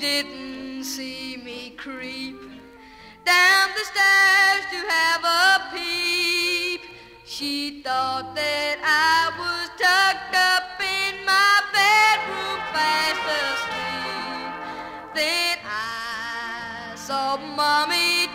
didn't see me creep down the stairs to have a peep. She thought that I was tucked up in my bedroom fast asleep. Then I saw Mommy